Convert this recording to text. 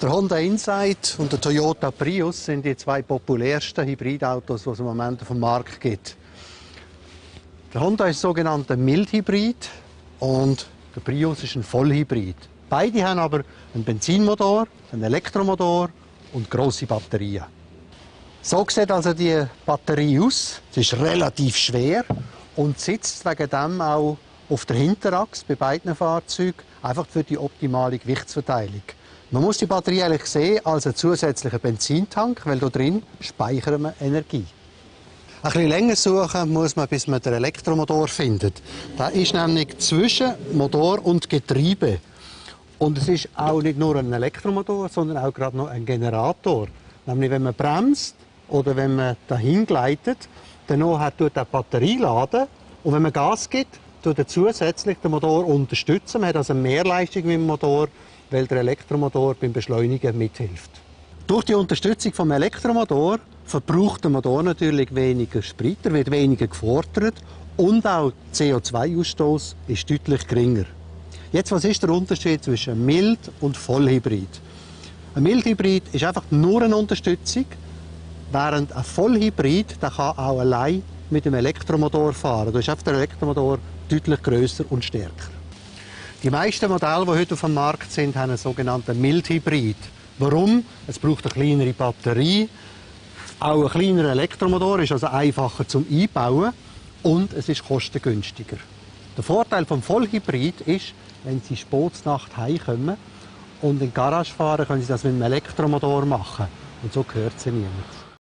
Der Honda Insight und der Toyota Prius sind die zwei populärsten Hybridautos, die es im Moment auf dem Markt gibt. Der Honda ist sogenannter Mildhybrid und der Prius ist ein Vollhybrid. Beide haben aber einen Benzinmotor, einen Elektromotor und große Batterien. So sieht also die Batterie aus. Sie ist relativ schwer und sitzt wegen dem auch auf der Hinterachse bei beiden Fahrzeugen, einfach für die optimale Gewichtsverteilung. Man muss die Batterie eigentlich sehen als einen zusätzlichen Benzintank, weil da drin speichern wir Energie. Ein bisschen länger suchen muss man, bis man den Elektromotor findet. Der ist nämlich zwischen Motor und Getriebe. Und es ist auch nicht nur ein Elektromotor, sondern auch gerade noch ein Generator. Nämlich wenn man bremst oder wenn man dahin gleitet, dann hat tut die Batterie laden und wenn man Gas gibt, tut er zusätzlich den Motor unterstützen. Man hat also mehr Leistung mit dem Motor, weil der Elektromotor beim Beschleunigen mithilft. Durch die Unterstützung vom Elektromotor verbraucht der Motor natürlich weniger Sprit, er wird weniger gefordert und auch CO2-Ausstoß ist deutlich geringer. Jetzt, was ist der Unterschied zwischen Mild- und Vollhybrid? Ein Mildhybrid ist einfach nur eine Unterstützung, während ein Vollhybrid der kann auch allein mit dem Elektromotor fahren. Da ist einfach der Elektromotor deutlich größer und stärker. Die meisten Modelle, die heute auf dem Markt sind, haben einen sogenannten Mildhybrid. Warum? Es braucht eine kleinere Batterie, auch ein kleinerer Elektromotor, ist also einfacher zum Einbauen und es ist kostengünstiger. Der Vorteil vom Vollhybrid ist, wenn Sie Spotsnacht heimkommen und in die Garage fahren, können Sie das mit einem Elektromotor machen. Und so gehört sie niemand.